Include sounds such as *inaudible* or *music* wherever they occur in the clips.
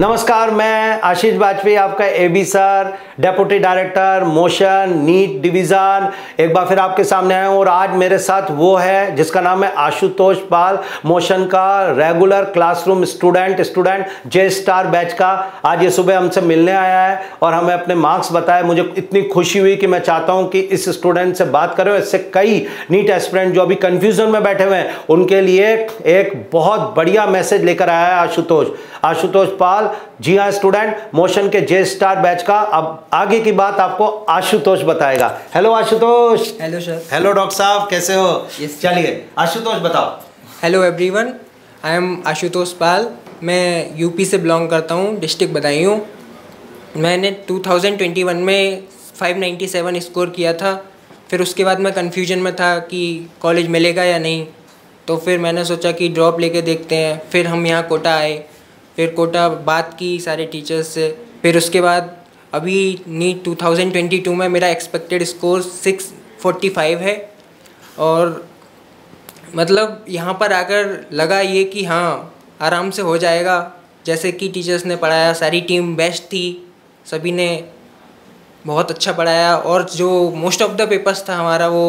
नमस्कार, मैं आशीष वाजपेयी आपका AB sir deputy director Motion NEET division एक बार फिर आपके सामने आया हूँ और आज मेरे साथ वो है जिसका नाम है आशुतोष पाल मोशन का regular classroom student student J star batch का। आज ये सुबह हमसे मिलने आया है और हमें अपने मार्क्स बताए मुझे इतनी खुशी हुई कि मैं चाहता हूँ कि इस स्टूडेंट से बात करें इससे कई नीट एस्पिरेंट जो अभी कन्फ्यूज़न में बैठे हुए हैं, उनके लिए एक बहुत बढ़िया मैसेज लेकर आया है आशुतोष। आशुतोष पाल जी हाँ स्टूडेंट मोशन के जे स्टार बैच का अब आगे की बात आपको आशुतोष बताएगा। Hello Ashutosh. Hello sir hello doctor साहब कैसे हो? Yes. चलिए आशुतोष बताओ। Hello everyone I am Ashutosh Pal. मैं यूपी से बिलोंग करता हूँ डिस्ट्रिक्ट बदायूं मैंने 2021 में 597 स्कोर किया था। फिर उसके बाद मैं कन्फ्यूज़न में था कि कॉलेज मिलेगा या नहीं। तो फिर मैंने सोचा कि ड्रॉप लेके देखते हैं। फिर हम यहाँ कोटा आए। फिर कोटा बात की सारे टीचर्स से। फिर उसके बाद अभी नीट 2022 में मेरा एक्सपेक्टेड स्कोर 645 है। और मतलब यहाँ पर आकर लगा ये कि हाँ आराम से हो जाएगा। जैसे कि टीचर्स ने पढ़ाया, सारी टीम बेस्ट थी, सभी ने बहुत अच्छा पढ़ाया और जो मोस्ट ऑफ़ द पेपर्स था हमारा वो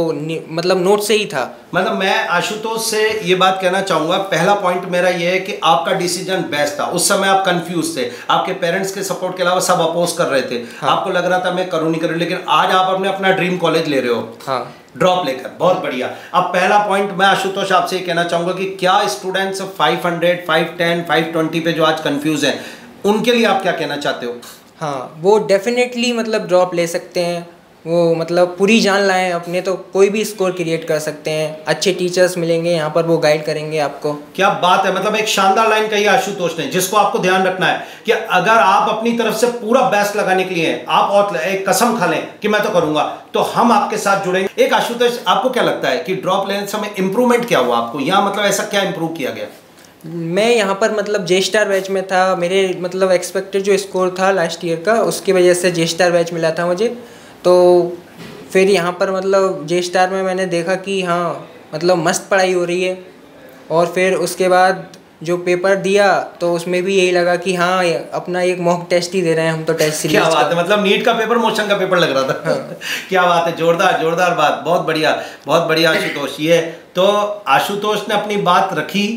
मतलब नोट से ही था। मतलब मैं आशुतोष से ये बात कहना चाहूँगा पहला पॉइंट मेरा ये है कि आपका डिसीज़न बेस्ट था। उस समय आप कंफ्यूज थे। आपके पेरेंट्स के सपोर्ट के अलावा सब अपोज कर रहे थे। हाँ। आपको लग रहा था मैं करूँ नहीं करूँ लेकिन आज आप अपने अपना ड्रीम कॉलेज ले रहे हो। हाँ। ड्रॉप लेकर। बहुत बढ़िया। अब पहला पॉइंट मैं आशुतोष आपसे ये कहना चाहूँगा कि क्या स्टूडेंट्स 500 510 520 पे जो आज कंफ्यूज हैं उनके लिए आप क्या कहना चाहते हो? हाँ वो डेफिनेटली मतलब ड्रॉप ले सकते हैं। वो मतलब पूरी जान लाएँ, अपने तो कोई भी स्कोर क्रिएट कर सकते हैं। अच्छे टीचर्स मिलेंगे, यहाँ पर वो गाइड करेंगे आपको। क्या बात है मतलब एक शानदार लाइन कही आशुतोष ने, जिसको आपको ध्यान रखना है कि अगर आप अपनी तरफ़ से पूरा बेस्ट लगाने के लिए आप और एक कसम खा लें कि मैं तो करूँगा तो हम आपके साथ जुड़ेंगे। एक आशुतोष, आपको क्या लगता है कि ड्रॉप लेने समय इंप्रूवमेंट क्या हुआ आपको? यहाँ मतलब ऐसा क्या इंप्रूव किया गया? मैं यहाँ पर मतलब जे स्टार बैच में था मेरे मतलब एक्सपेक्टेड जो स्कोर था लास्ट ईयर का उसकी वजह से जे स्टार बैच मिला था मुझे। तो फिर यहाँ पर मतलब जे स्टार में मैंने देखा कि हाँ मतलब मस्त पढ़ाई हो रही है। और फिर उसके बाद जो पेपर दिया तो उसमें भी यही लगा कि हाँ अपना एक मॉक टेस्ट ही दे रहे हैं हम तो टेस्ट क्या बात है मतलब नीट का पेपर मोशन का पेपर लग रहा था। *laughs* क्या बात है जोरदार जोरदार बात बहुत बढ़िया बहुत बढ़िया आशुतोष। ये तो आशुतोष ने अपनी बात रखी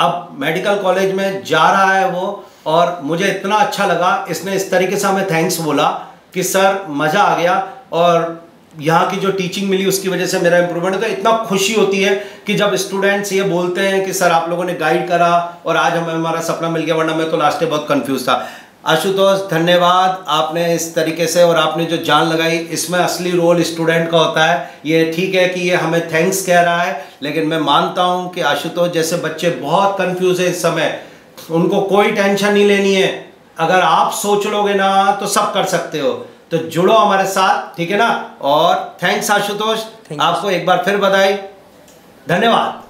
अब मेडिकल कॉलेज में जा रहा है वो और मुझे इतना अच्छा लगा। इसने इस तरीके से हमें थैंक्स बोला कि, सर, मज़ा आ गया। और यहाँ की जो टीचिंग मिली उसकी वजह से मेरा इम्प्रूवमेंट तो इतना खुशी होती है कि जब स्टूडेंट्स ये बोलते हैं कि, सर, आप लोगों ने गाइड करा और आज हमें, हमारा सपना मिल गया, वरना मैं तो लास्ट में बहुत कंफ्यूज था। आशुतोष धन्यवाद। आपने इस तरीके से और आपने जो जान लगाई इसमें असली रोल स्टूडेंट का होता है। ये ठीक है कि ये हमें थैंक्स कह रहा है लेकिन मैं मानता हूँ कि आशुतोष जैसे बच्चे बहुत कंफ्यूज है इस समय। उनको कोई टेंशन नहीं लेनी है। अगर आप सोच लोगे ना तो सब कर सकते हो। तो जुड़ो हमारे साथ ठीक है ना? और थैंक्स आशुतोष। आपको एक बार फिर बधाई। धन्यवाद।